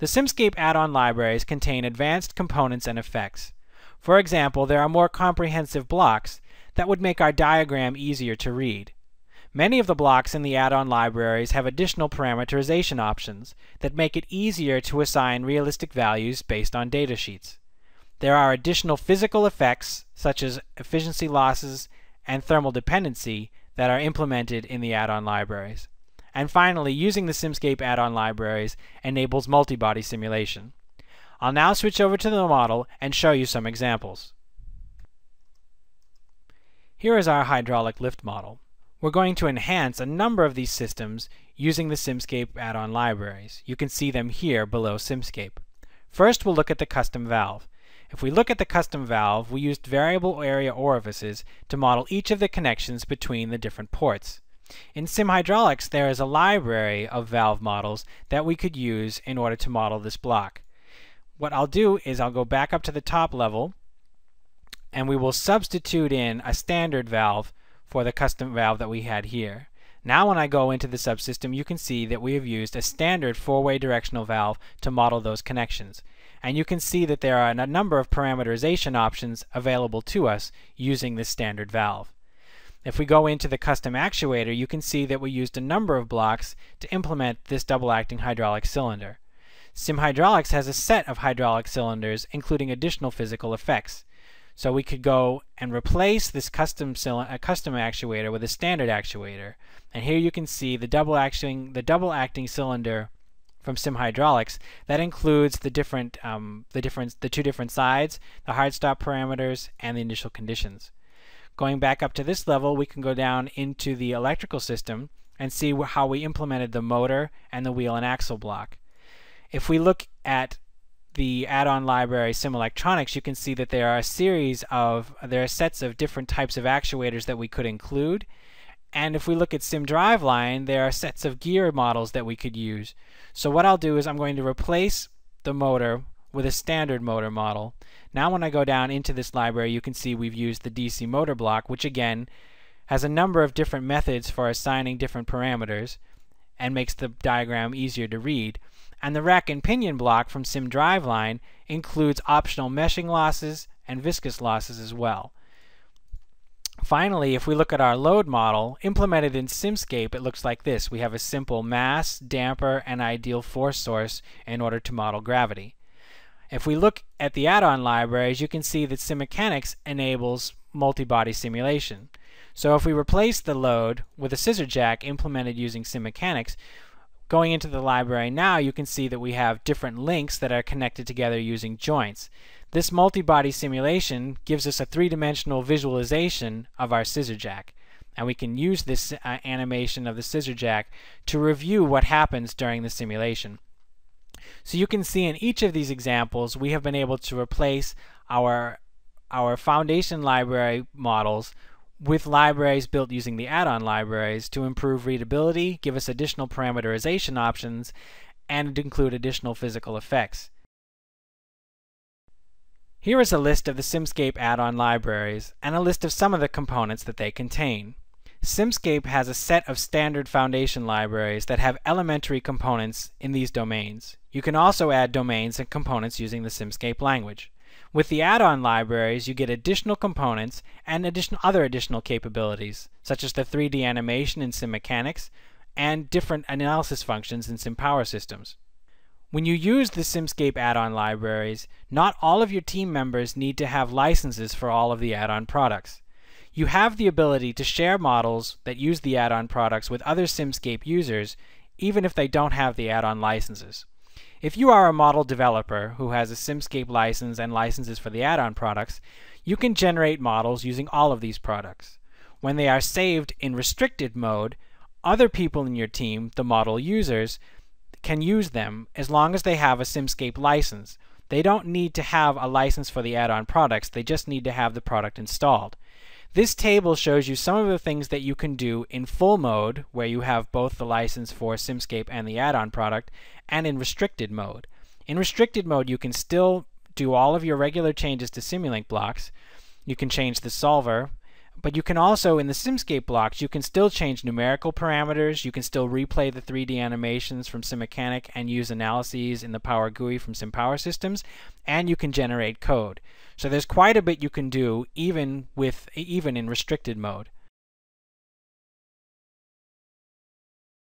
The Simscape add-on libraries contain advanced components and effects. For example, there are more comprehensive blocks that would make our diagram easier to read. Many of the blocks in the add-on libraries have additional parameterization options that make it easier to assign realistic values based on datasheets. There are additional physical effects, such as efficiency losses and thermal dependency, that are implemented in the add-on libraries. And finally, using the Simscape add-on libraries enables multi-body simulation. I'll now switch over to the model and show you some examples. Here is our hydraulic lift model. We're going to enhance a number of these systems using the Simscape add-on libraries. You can see them here below Simscape. First, we'll look at the custom valve. If we look at the custom valve, we used variable area orifices to model each of the connections between the different ports. In SimHydraulics, there is a library of valve models that we could use in order to model this block. What I'll do is I'll go back up to the top level and we will substitute in a standard valve for the custom valve that we had here. Now when I go into the subsystem you can see that we have used a standard four-way directional valve to model those connections. And you can see that there are a number of parameterization options available to us using this standard valve. If we go into the custom actuator, you can see that we used a number of blocks to implement this double-acting hydraulic cylinder. SimHydraulics has a set of hydraulic cylinders, including additional physical effects. So we could go and replace this custom a custom actuator with a standard actuator. And here you can see the double acting the double acting cylinder from SimHydraulics that includes the different um, the different the two different sides, the hard stop parameters, and the initial conditions. Going back up to this level, we can go down into the electrical system and see how we implemented the motor and the wheel and axle block. If we look at the add-on library SimElectronics, you can see that there are a series of, there are sets of different types of actuators that we could include. And if we look at SimDriveline, there are sets of gear models that we could use. So what I'll do is I'm going to replace the motor with a standard motor model. Now when I go down into this library you can see we've used the DC motor block which again has a number of different methods for assigning different parameters and makes the diagram easier to read. And the rack and pinion block from SimDriveline includes optional meshing losses and viscous losses as well. Finally, if we look at our load model, implemented in Simscape, it looks like this. We have a simple mass, damper, and ideal force source in order to model gravity. If we look at the add-on libraries, you can see that SimMechanics enables multi-body simulation. So if we replace the load with a scissor jack implemented using SimMechanics, going into the library now you can see that we have different links that are connected together using joints. This multi-body simulation gives us a three-dimensional visualization of our scissor jack. And we can use this uh, animation of the scissor jack to review what happens during the simulation. So you can see in each of these examples we have been able to replace our our foundation library models with libraries built using the add-on libraries to improve readability, give us additional parameterization options, and include additional physical effects. Here is a list of the Simscape add-on libraries and a list of some of the components that they contain. Simscape has a set of standard foundation libraries that have elementary components in these domains. You can also add domains and components using the Simscape language. With the add-on libraries, you get additional components and additional other additional capabilities, such as the 3D animation in SimMechanics and different analysis functions in SimPower systems. When you use the Simscape add-on libraries, not all of your team members need to have licenses for all of the add-on products. You have the ability to share models that use the add-on products with other Simscape users, even if they don't have the add-on licenses. If you are a model developer who has a Simscape license and licenses for the add-on products, you can generate models using all of these products. When they are saved in restricted mode, other people in your team, the model users, can use them as long as they have a Simscape license. They don't need to have a license for the add-on products, they just need to have the product installed. This table shows you some of the things that you can do in full mode, where you have both the license for Simscape and the add-on product, and in restricted mode. In restricted mode, you can still do all of your regular changes to Simulink blocks. You can change the solver, But you can also, in the Simscape blocks, you can still change numerical parameters, you can still replay the 3D animations from SimMechanic and use analyses in the Power GUI from SimPower Systems, and you can generate code. So there's quite a bit you can do even with even in restricted mode.